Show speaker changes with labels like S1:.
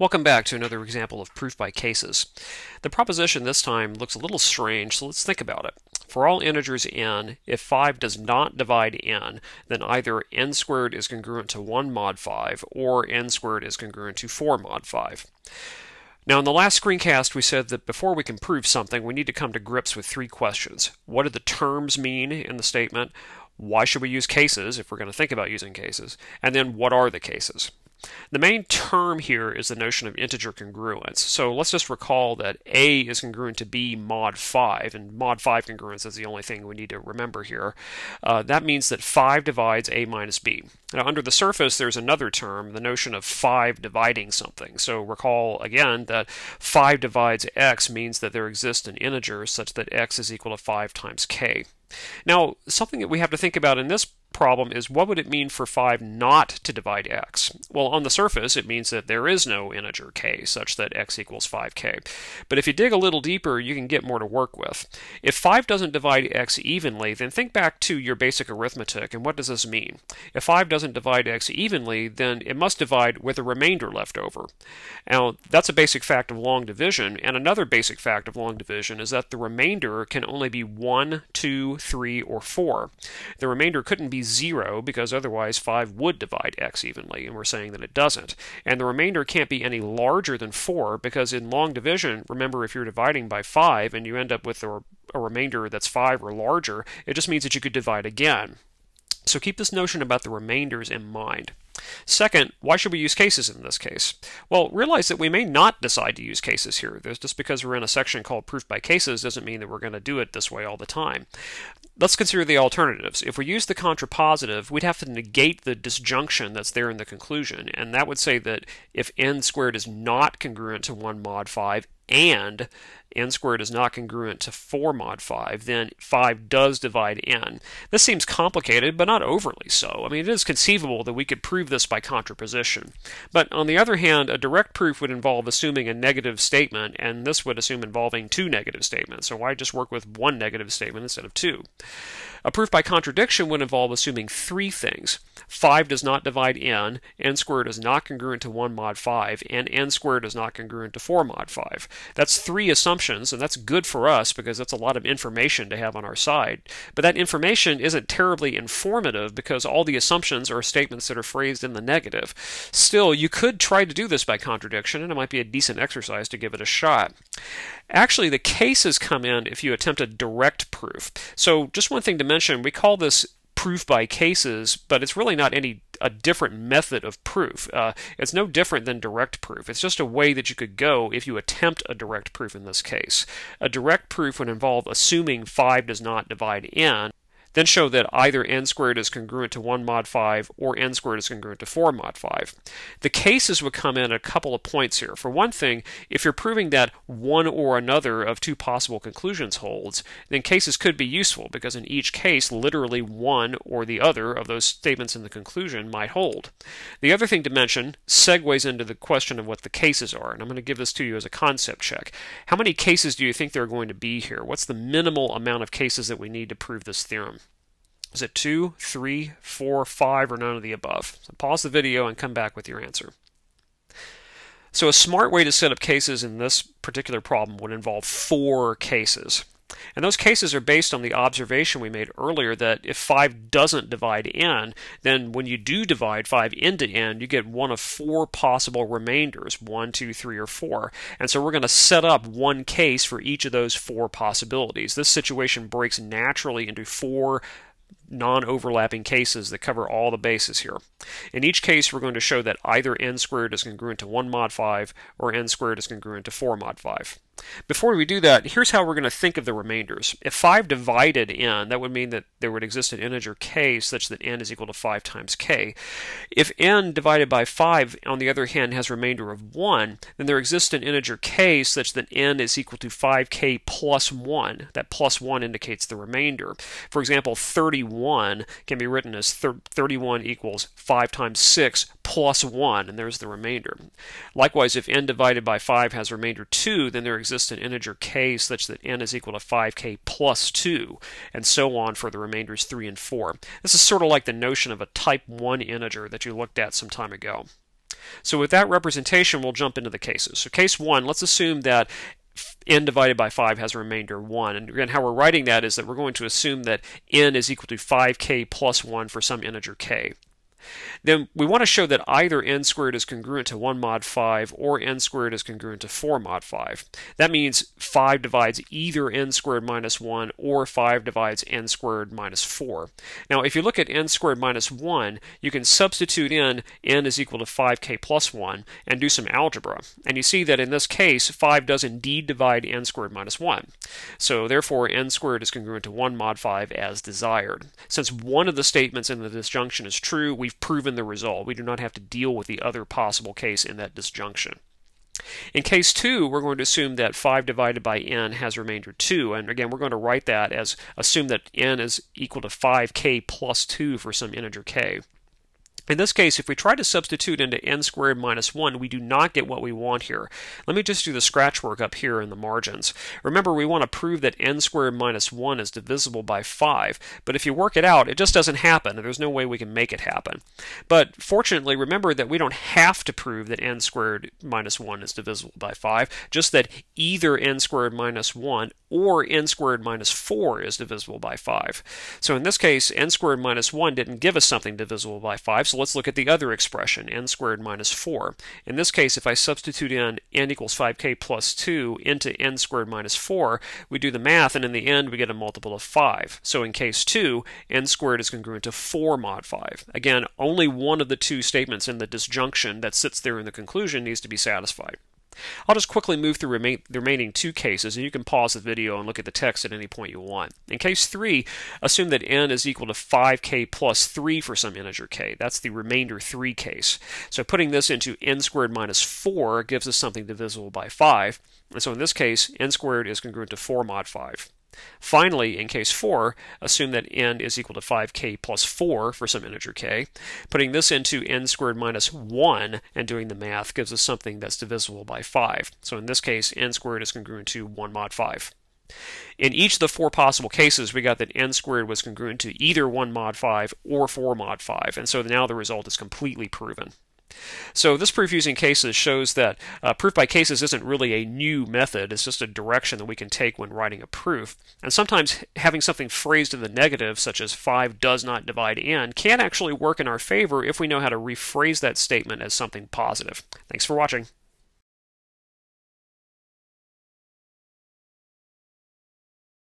S1: Welcome back to another example of proof by cases. The proposition this time looks a little strange, so let's think about it. For all integers n, if 5 does not divide n, then either n squared is congruent to 1 mod 5 or n squared is congruent to 4 mod 5. Now in the last screencast we said that before we can prove something we need to come to grips with three questions. What do the terms mean in the statement? Why should we use cases if we're going to think about using cases? And then what are the cases? The main term here is the notion of integer congruence. So let's just recall that A is congruent to B mod 5, and mod 5 congruence is the only thing we need to remember here. Uh, that means that 5 divides A minus B. Now under the surface there's another term, the notion of 5 dividing something. So recall again that 5 divides x means that there exists an integer such that x is equal to 5 times k. Now, something that we have to think about in this problem is what would it mean for 5 not to divide x? Well, on the surface, it means that there is no integer k such that x equals 5k. But if you dig a little deeper, you can get more to work with. If 5 doesn't divide x evenly, then think back to your basic arithmetic, and what does this mean? If 5 doesn't divide x evenly, then it must divide with a remainder left over. Now, that's a basic fact of long division, and another basic fact of long division is that the remainder can only be 1, 2, 3, or 4. The remainder couldn't be 0 because otherwise 5 would divide x evenly, and we're saying that it doesn't. And the remainder can't be any larger than 4 because in long division, remember if you're dividing by 5 and you end up with a, a remainder that's 5 or larger, it just means that you could divide again. So keep this notion about the remainders in mind. Second, why should we use cases in this case? Well, realize that we may not decide to use cases here. Just because we're in a section called proof by cases doesn't mean that we're going to do it this way all the time. Let's consider the alternatives. If we use the contrapositive, we'd have to negate the disjunction that's there in the conclusion, and that would say that if n squared is not congruent to 1 mod 5, and n squared is not congruent to 4 mod 5, then 5 does divide n. This seems complicated, but not overly so. I mean, it is conceivable that we could prove this by contraposition. But on the other hand, a direct proof would involve assuming a negative statement, and this would assume involving two negative statements. So why just work with one negative statement instead of two? A proof by contradiction would involve assuming three things. 5 does not divide n, n squared is not congruent to 1 mod 5, and n squared is not congruent to 4 mod 5. That's three assumptions, and that's good for us because that's a lot of information to have on our side. But that information isn't terribly informative because all the assumptions are statements that are phrased in the negative. Still, you could try to do this by contradiction, and it might be a decent exercise to give it a shot. Actually, the cases come in if you attempt a direct proof. So, just one thing to mention, we call this proof by cases, but it's really not any a different method of proof. Uh, it's no different than direct proof. It's just a way that you could go if you attempt a direct proof in this case. A direct proof would involve assuming 5 does not divide n, then show that either n squared is congruent to 1 mod 5 or n squared is congruent to 4 mod 5. The cases would come in a couple of points here. For one thing, if you're proving that one or another of two possible conclusions holds, then cases could be useful because in each case, literally one or the other of those statements in the conclusion might hold. The other thing to mention segues into the question of what the cases are, and I'm going to give this to you as a concept check. How many cases do you think there are going to be here? What's the minimal amount of cases that we need to prove this theorem? Is it two, three, four, five, or none of the above? So pause the video and come back with your answer. So a smart way to set up cases in this particular problem would involve four cases. And those cases are based on the observation we made earlier that if 5 doesn't divide n, then when you do divide 5 into n, you get one of four possible remainders 1, 2, 3, or 4. And so we're going to set up one case for each of those four possibilities. This situation breaks naturally into four non-overlapping cases that cover all the bases here. In each case, we're going to show that either n squared is congruent to 1 mod 5 or n squared is congruent to 4 mod 5. Before we do that, here's how we're going to think of the remainders. If 5 divided n, that would mean that there would exist an integer k such that n is equal to 5 times k. If n divided by 5, on the other hand, has remainder of 1, then there exists an integer k such that n is equal to 5k plus 1. That plus 1 indicates the remainder. For example, 31 can be written as 31 equals 5 times 6 plus 1, and there's the remainder. Likewise, if n divided by 5 has remainder 2, then there exists an integer k such that n is equal to 5k plus 2, and so on for the remainders 3 and 4. This is sort of like the notion of a type 1 integer that you looked at some time ago. So with that representation, we'll jump into the cases. So case 1, let's assume that n divided by 5 has a remainder 1. And again, how we're writing that is that we're going to assume that n is equal to 5k plus 1 for some integer k. Then we want to show that either n squared is congruent to 1 mod 5 or n squared is congruent to 4 mod 5. That means 5 divides either n squared minus 1 or 5 divides n squared minus 4. Now if you look at n squared minus 1, you can substitute in n is equal to 5k plus 1 and do some algebra. And you see that in this case 5 does indeed divide n squared minus 1. So therefore n squared is congruent to 1 mod 5 as desired. Since one of the statements in the disjunction is true, we've proven the result. We do not have to deal with the other possible case in that disjunction. In case 2, we're going to assume that 5 divided by n has remainder 2. And again, we're going to write that as assume that n is equal to 5k plus 2 for some integer k. In this case, if we try to substitute into n squared minus 1, we do not get what we want here. Let me just do the scratch work up here in the margins. Remember, we want to prove that n squared minus 1 is divisible by 5, but if you work it out, it just doesn't happen, there's no way we can make it happen. But fortunately, remember that we don't have to prove that n squared minus 1 is divisible by 5, just that either n squared minus 1 or n squared minus 4 is divisible by 5. So in this case, n squared minus 1 didn't give us something divisible by 5, so let's look at the other expression, n squared minus 4. In this case, if I substitute in n equals 5k plus 2 into n squared minus 4, we do the math, and in the end, we get a multiple of 5. So in case 2, n squared is congruent to 4 mod 5. Again, only one of the two statements in the disjunction that sits there in the conclusion needs to be satisfied. I'll just quickly move through remain, the remaining two cases, and you can pause the video and look at the text at any point you want. In case 3, assume that n is equal to 5k plus 3 for some integer k. That's the remainder 3 case. So putting this into n squared minus 4 gives us something divisible by 5. And so in this case, n squared is congruent to 4 mod 5. Finally, in case 4, assume that n is equal to 5k plus 4 for some integer k. Putting this into n squared minus 1 and doing the math gives us something that's divisible by 5. So in this case, n squared is congruent to 1 mod 5. In each of the four possible cases, we got that n squared was congruent to either 1 mod 5 or 4 mod 5, and so now the result is completely proven. So this proof using cases shows that uh, proof by cases isn't really a new method, it's just a direction that we can take when writing a proof. And sometimes having something phrased in the negative, such as 5 does not divide n, can actually work in our favor if we know how to rephrase that statement as something positive. Thanks for watching.